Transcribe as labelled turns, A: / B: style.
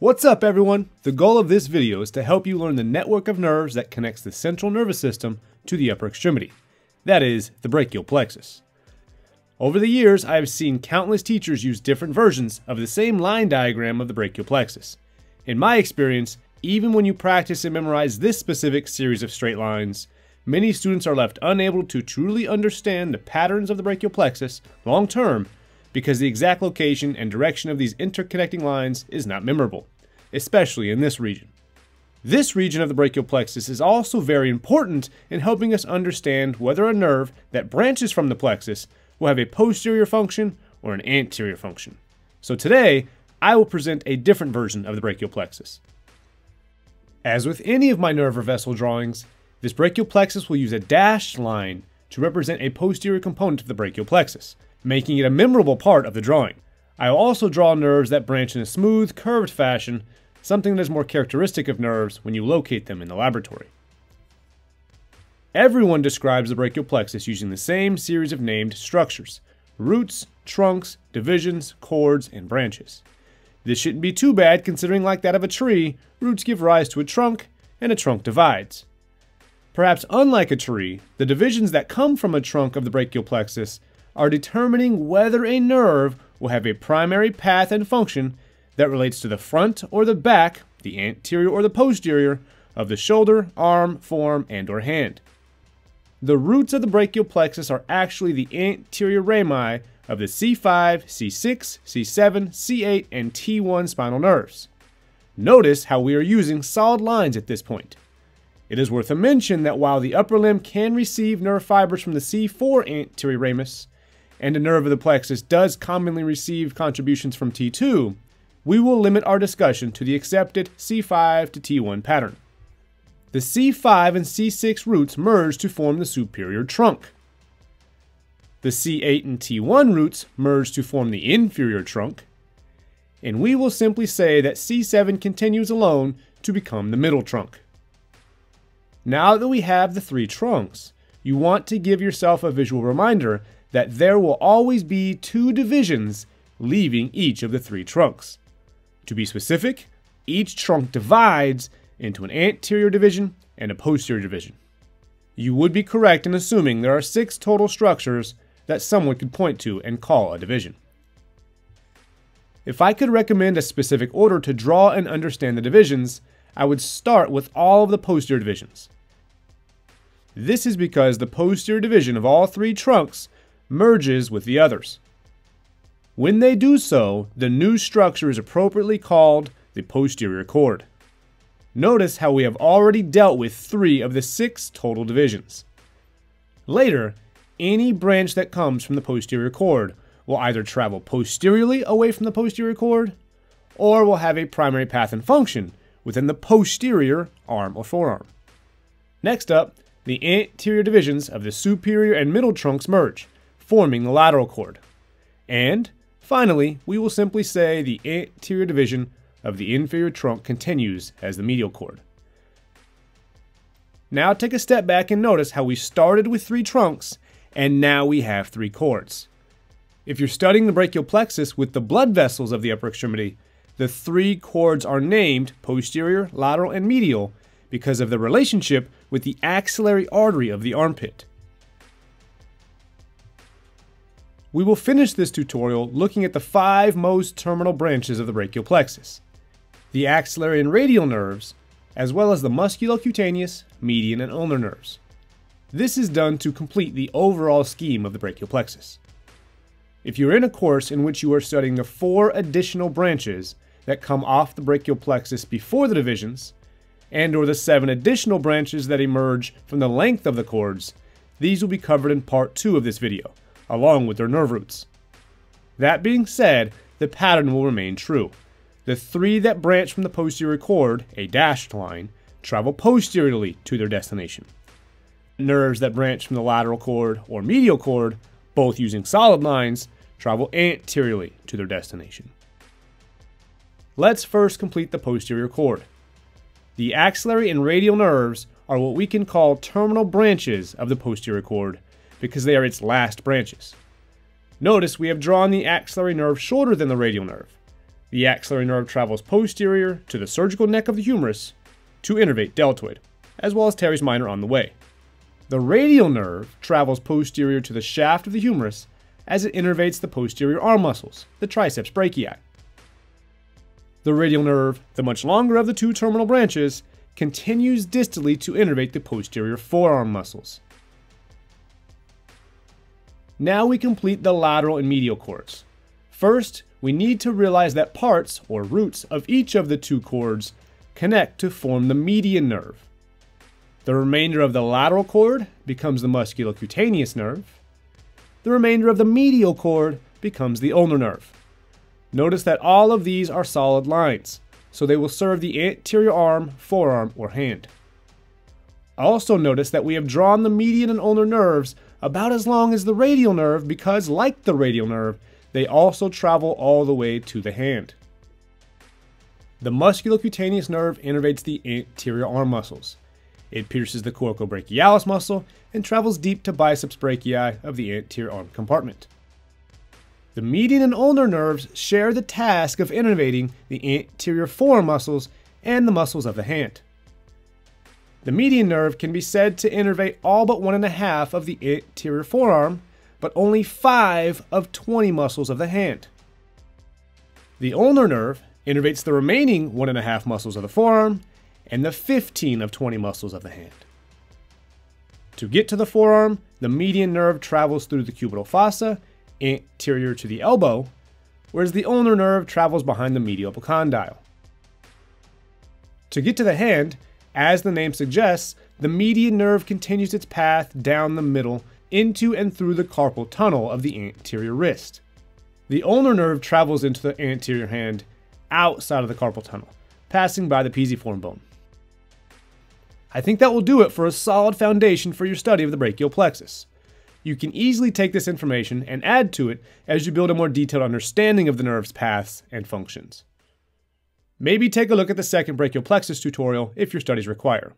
A: What's up everyone? The goal of this video is to help you learn the network of nerves that connects the central nervous system to the upper extremity. That is, the brachial plexus. Over the years, I have seen countless teachers use different versions of the same line diagram of the brachial plexus. In my experience, even when you practice and memorize this specific series of straight lines, many students are left unable to truly understand the patterns of the brachial plexus long term because the exact location and direction of these interconnecting lines is not memorable, especially in this region. This region of the brachial plexus is also very important in helping us understand whether a nerve that branches from the plexus will have a posterior function or an anterior function. So today, I will present a different version of the brachial plexus. As with any of my nerve or vessel drawings, this brachial plexus will use a dashed line to represent a posterior component of the brachial plexus, making it a memorable part of the drawing. I will also draw nerves that branch in a smooth, curved fashion, something that is more characteristic of nerves when you locate them in the laboratory. Everyone describes the brachial plexus using the same series of named structures roots, trunks, divisions, cords, and branches. This shouldn't be too bad considering, like that of a tree, roots give rise to a trunk, and a trunk divides. Perhaps unlike a tree, the divisions that come from a trunk of the brachial plexus are determining whether a nerve will have a primary path and function that relates to the front or the back, the anterior or the posterior, of the shoulder, arm, forearm, and or hand. The roots of the brachial plexus are actually the anterior rami of the C5, C6, C7, C8, and T1 spinal nerves. Notice how we are using solid lines at this point. It is worth a mention that while the upper limb can receive nerve fibers from the C4 anterior ramus, and a nerve of the plexus does commonly receive contributions from T2, we will limit our discussion to the accepted C5 to T1 pattern. The C5 and C6 roots merge to form the superior trunk. The C8 and T1 roots merge to form the inferior trunk. And we will simply say that C7 continues alone to become the middle trunk. Now that we have the three trunks, you want to give yourself a visual reminder that there will always be two divisions leaving each of the three trunks. To be specific, each trunk divides into an anterior division and a posterior division. You would be correct in assuming there are six total structures that someone could point to and call a division. If I could recommend a specific order to draw and understand the divisions, I would start with all of the posterior divisions. This is because the posterior division of all three trunks merges with the others. When they do so, the new structure is appropriately called the posterior cord. Notice how we have already dealt with three of the six total divisions. Later, any branch that comes from the posterior cord will either travel posteriorly away from the posterior cord, or will have a primary path and function within the posterior arm or forearm. Next up, the anterior divisions of the superior and middle trunks merge, forming the lateral cord. And, finally, we will simply say the anterior division of the inferior trunk continues as the medial cord. Now take a step back and notice how we started with three trunks and now we have three cords. If you're studying the brachial plexus with the blood vessels of the upper extremity, the three cords are named posterior, lateral, and medial because of the relationship with the axillary artery of the armpit. We will finish this tutorial looking at the five most terminal branches of the brachial plexus. The axillary and radial nerves, as well as the musculocutaneous, median, and ulnar nerves. This is done to complete the overall scheme of the brachial plexus. If you're in a course in which you are studying the four additional branches that come off the brachial plexus before the divisions, and or the seven additional branches that emerge from the length of the cords, these will be covered in part 2 of this video along with their nerve roots. That being said, the pattern will remain true. The three that branch from the posterior cord, a dashed line, travel posteriorly to their destination. Nerves that branch from the lateral cord or medial cord, both using solid lines, travel anteriorly to their destination. Let's first complete the posterior cord. The axillary and radial nerves are what we can call terminal branches of the posterior cord because they are its last branches. Notice we have drawn the axillary nerve shorter than the radial nerve. The axillary nerve travels posterior to the surgical neck of the humerus to innervate deltoid, as well as teres minor on the way. The radial nerve travels posterior to the shaft of the humerus as it innervates the posterior arm muscles, the triceps brachii. The radial nerve, the much longer of the two terminal branches, continues distally to innervate the posterior forearm muscles. Now we complete the lateral and medial cords. First, we need to realize that parts, or roots, of each of the two cords connect to form the median nerve. The remainder of the lateral cord becomes the musculocutaneous nerve. The remainder of the medial cord becomes the ulnar nerve. Notice that all of these are solid lines, so they will serve the anterior arm, forearm, or hand. Also notice that we have drawn the median and ulnar nerves about as long as the radial nerve because, like the radial nerve, they also travel all the way to the hand. The musculocutaneous nerve innervates the anterior arm muscles. It pierces the coracobrachialis muscle and travels deep to biceps brachii of the anterior arm compartment. The median and ulnar nerves share the task of innervating the anterior forearm muscles and the muscles of the hand. The median nerve can be said to innervate all but one and a half of the anterior forearm, but only five of 20 muscles of the hand. The ulnar nerve innervates the remaining one and a half muscles of the forearm and the 15 of 20 muscles of the hand. To get to the forearm, the median nerve travels through the cubital fossa anterior to the elbow, whereas the ulnar nerve travels behind the medial epicondyle. To get to the hand, as the name suggests, the median nerve continues its path down the middle into and through the carpal tunnel of the anterior wrist. The ulnar nerve travels into the anterior hand outside of the carpal tunnel, passing by the pisiform bone. I think that will do it for a solid foundation for your study of the brachial plexus. You can easily take this information and add to it as you build a more detailed understanding of the nerve's paths and functions. Maybe take a look at the second brachial plexus tutorial if your studies require.